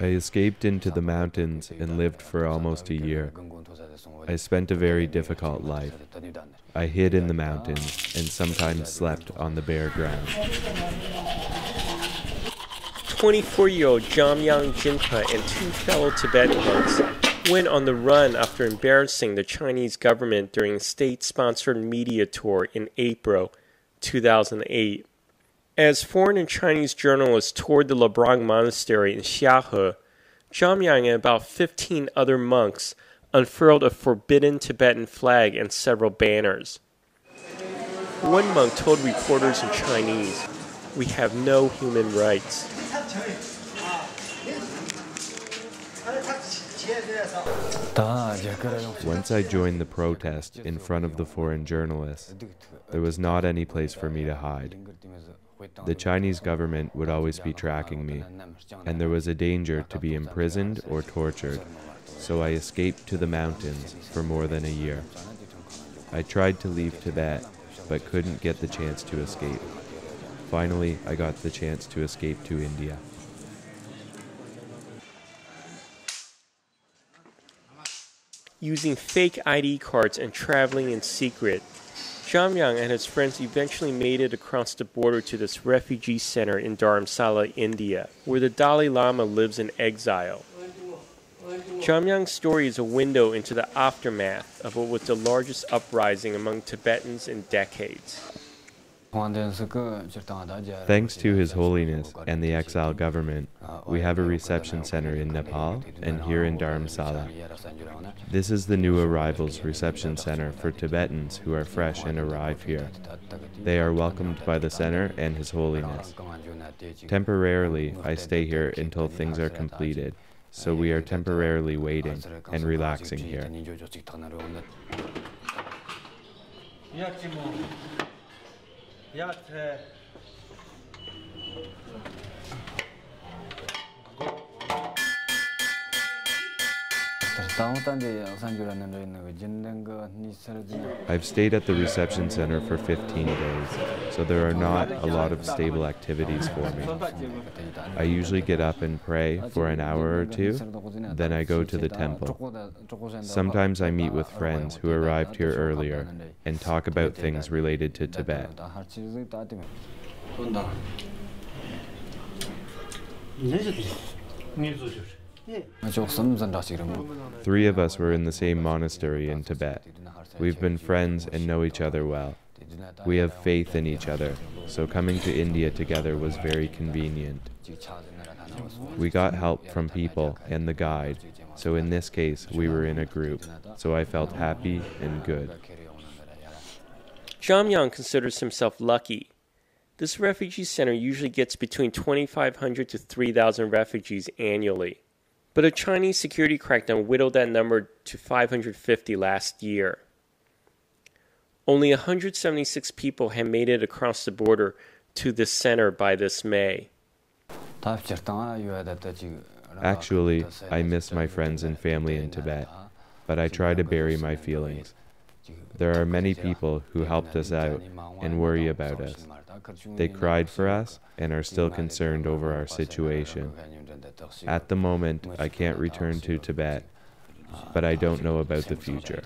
I escaped into the mountains and lived for almost a year. I spent a very difficult life. I hid in the mountains and sometimes slept on the bare ground. 24 year old Jamyang Jinpa and two fellow Tibetan monks went on the run after embarrassing the Chinese government during a state sponsored media tour in April 2008. As foreign and Chinese journalists toured the Labrang Monastery in Xiahe, Jamyang and about 15 other monks unfurled a forbidden Tibetan flag and several banners. One monk told reporters in Chinese, We have no human rights. Once I joined the protest in front of the foreign journalists, there was not any place for me to hide. The Chinese government would always be tracking me, and there was a danger to be imprisoned or tortured, so I escaped to the mountains for more than a year. I tried to leave Tibet, but couldn't get the chance to escape. Finally, I got the chance to escape to India. Using fake ID cards and traveling in secret, Jamyang and his friends eventually made it across the border to this refugee center in Dharamsala, India, where the Dalai Lama lives in exile. Jamyang's story is a window into the aftermath of what was the largest uprising among Tibetans in decades. Thanks to His Holiness and the exile government, we have a reception center in Nepal and here in Dharamsala. This is the new arrivals reception center for Tibetans who are fresh and arrive here. They are welcomed by the center and His Holiness. Temporarily, I stay here until things are completed, so we are temporarily waiting and relaxing here. 不要车 I've stayed at the reception center for 15 days, so there are not a lot of stable activities for me. I usually get up and pray for an hour or two, then I go to the temple. Sometimes I meet with friends who arrived here earlier and talk about things related to Tibet. Three of us were in the same monastery in Tibet. We've been friends and know each other well. We have faith in each other, so coming to India together was very convenient. We got help from people and the guide, so in this case, we were in a group, so I felt happy and good. Jamyang considers himself lucky. This refugee center usually gets between 2,500 to 3,000 refugees annually. But a Chinese security crackdown whittled that number to 550 last year. Only 176 people had made it across the border to the center by this May. Actually, I miss my friends and family in Tibet, but I try to bury my feelings. There are many people who helped us out and worry about us. They cried for us and are still concerned over our situation. At the moment, I can't return to Tibet, but I don't know about the future.